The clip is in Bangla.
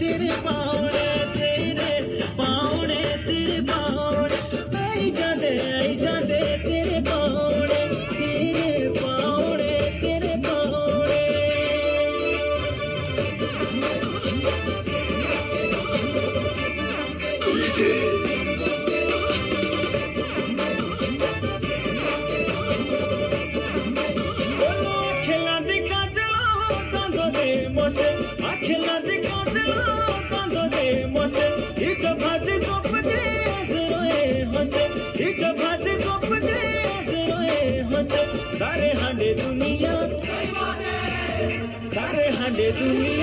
तेरे पावणे तेरे पावणे तेरे पावणे आई जांदे आई जांदे तेरे पावणे तेरे पावणे तेरे पावणे খেলা দেখা যাও কান্দ দে মসে খেলা দেখা सारे हांडे दुनिया। सारे हांडे दुनिया।